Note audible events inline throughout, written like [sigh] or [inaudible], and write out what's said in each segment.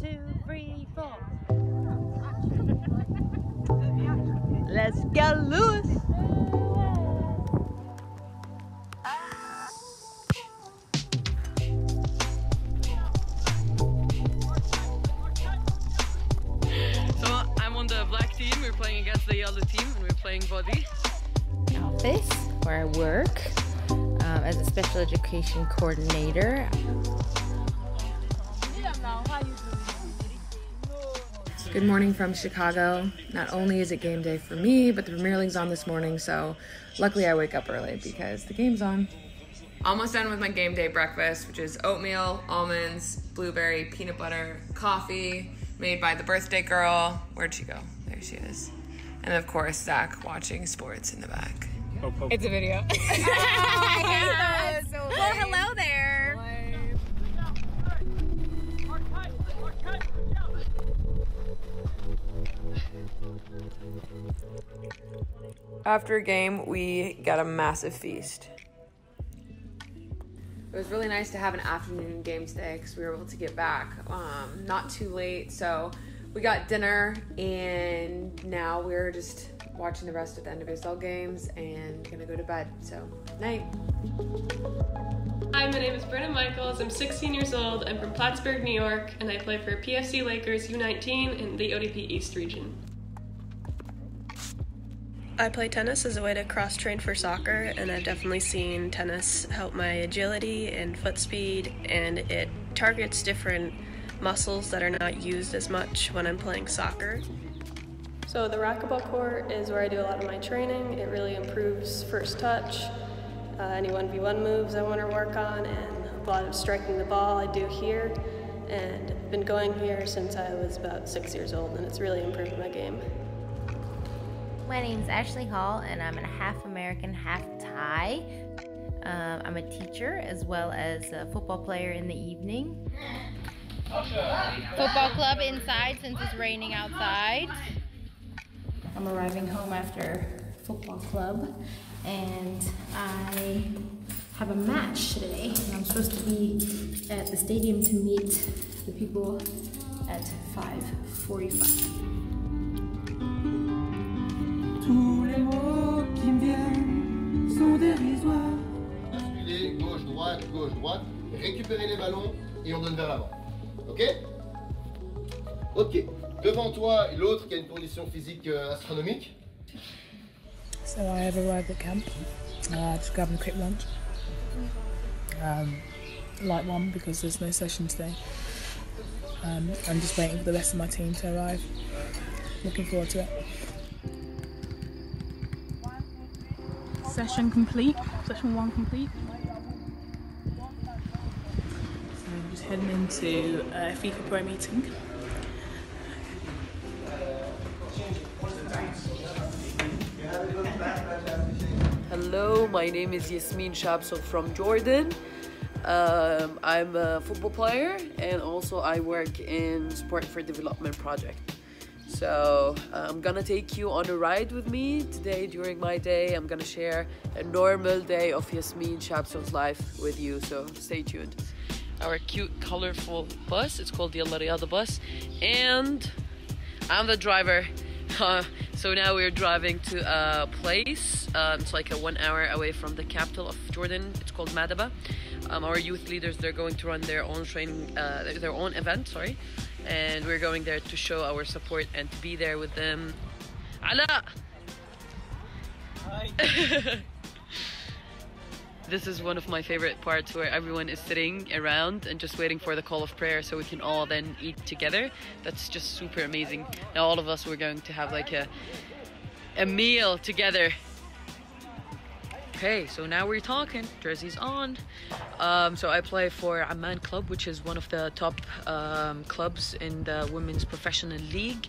two, three, four. Let's get loose. So I'm on the black team. We're playing against the yellow team, and we're playing body. office where I work um, as a special education coordinator. Good morning from Chicago. Not only is it game day for me, but the Premier League's on this morning, so luckily I wake up early because the game's on. Almost done with my game day breakfast, which is oatmeal, almonds, blueberry, peanut butter, coffee made by the birthday girl. Where'd she go? There she is. And of course, Zach watching sports in the back. It's a video. [laughs] [laughs] Well, hello there. After a game, we got a massive feast. It was really nice to have an afternoon game today because we were able to get back um, not too late. So we got dinner, and now we're just watching the rest of the NWSL games and gonna go to bed. So, night. Hi, my name is Brenna Michaels. I'm 16 years old. I'm from Plattsburgh, New York, and I play for PFC Lakers U19 in the ODP East region. I play tennis as a way to cross train for soccer, and I've definitely seen tennis help my agility and foot speed, and it targets different muscles that are not used as much when I'm playing soccer. So, the racquetball court is where I do a lot of my training. It really improves first touch, uh, any 1v1 moves I want to work on, and a lot of striking the ball I do here. And I've been going here since I was about six years old, and it's really improved my game. My name's Ashley Hall, and I'm a half American, half Thai. Um, I'm a teacher as well as a football player in the evening. Football club inside since it's raining outside. I'm arriving home after football club and I have a match today. And I'm supposed to be at the stadium to meet the people at 5:45. Gauche, droite, gauche, droite, récupérer les ballons et on donne vers l'avant. Ok? Ok. Devant toi, l'autre qui a une condition physique euh, astronomique. So I have arrived at camp. Uh, just grabbing a quick lunch. Um, light one because there's no session today. Um, I'm just waiting for the rest of my team to arrive. Looking forward to it. Session complete. Session one complete. Heading into a FIFA Pro meeting. Hello, my name is Yasmin Shabso from Jordan. Um, I'm a football player and also I work in Sport for Development project. So I'm gonna take you on a ride with me today during my day. I'm gonna share a normal day of Yasmin Shabso's life with you. So stay tuned. Our cute, colorful bus. It's called the Al Riyadh bus, and I'm the driver. [laughs] Uh, so now we're driving to a place. Um, it's like a one hour away from the capital of Jordan. It's called Madaba. Um, our youth leaders they're going to run their own training, uh, their- their own event. Sorry, and we're going there to show our support and to be there with them. Ala. [laughs] this is one of my favorite parts where everyone is sitting around and just waiting for the call of prayer so we can all then eat together. That's just super amazing. Now all of us we're going to have like a a meal together. Okay, so now we're talking. Jersey's on. Um, so I play for Amman Club, which is one of the top um, clubs in the women's professional league.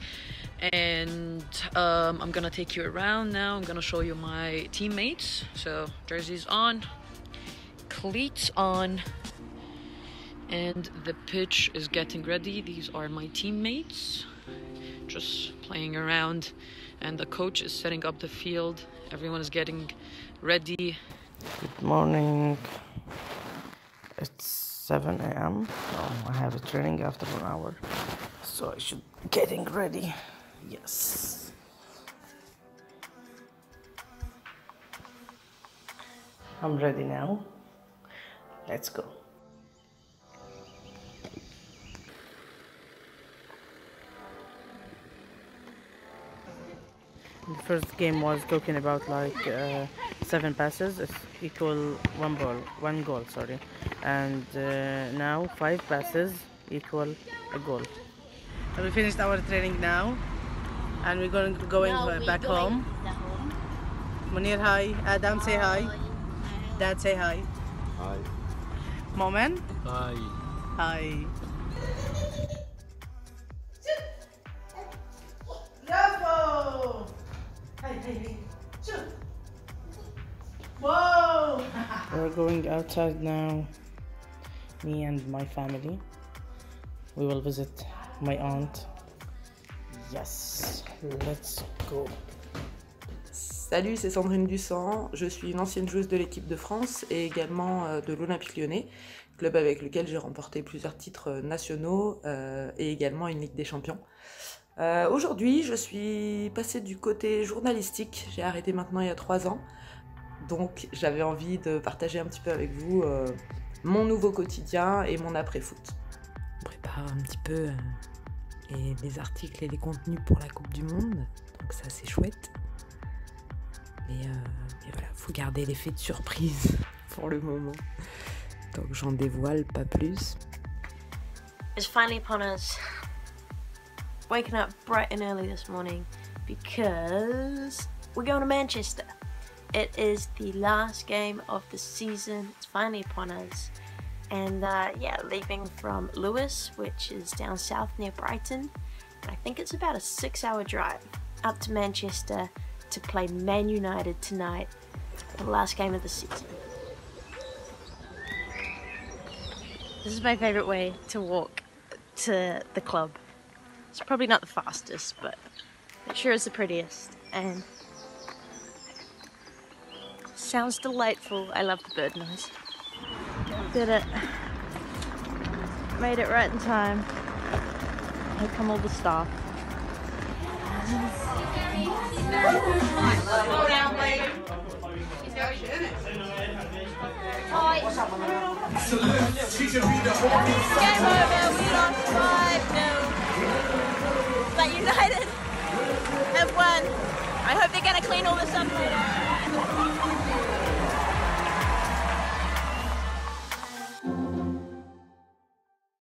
And um, I'm gonna take you around now. I'm gonna show you my teammates. So Jersey's on, cleats on, and the pitch is getting ready. These are my teammates, just playing around, and the coach is setting up the field. Everyone is getting ready. Good morning. It's 7 a.m. So um, I have a training after one hour. So I should getting ready. Yes. I'm ready now. Let's go. The first game was talking about like uh, seven passes is equal one ball, one goal, sorry, and uh, now five passes equal a goal. And we finished our training now, and we're going going No, we back going home. Munir, hi. Adam, say hi. Dad, say hi. Hi. Moment. Hi. Hi. Bravo! Hey, hey, hey. Shoot. Whoa! [laughs] We're going outside now. Me and my family. We will visit my aunt. Yes, let's go. Salut, c'est Sandrine Dussan. Je suis une ancienne joueuse de l'équipe de France et également euh, de l'Olympique lyonnais, club avec lequel j'ai remporté plusieurs titres euh, nationaux euh, et également une Ligue des Champions. Aujourd'hui, je suis passée du côté journalistique. J'ai arrêté maintenant il y a trois ans. Donc j'avais envie de partager un petit peu avec vous mon nouveau quotidien et mon après-foot. On prépare un petit peu les, les articles et les contenus pour la Coupe du Monde. Donc ça c'est chouette. Euh, voilà, l'effet de surprise [laughs] pour le moment. Donc j'en dévoile pas plus. It's finally upon us. Waking up bright and early this morning because we're going to Manchester. It is the last game of the season. It's finally upon us. And uh, yeah, leaving from Lewes, which is down south near Brighton. I think it's about a six hour drive up to Manchester to play Man United tonight, the last game of the season. This is my favorite way to walk to the club. It's probably not the fastest, but it sure is the prettiest. And sounds delightful. I love the bird noise. Did it. Made it right in time. Here come all the staff. Slow down, lady. Game over. We lost 5 0. But United have won. I hope they're going to clean all this up later.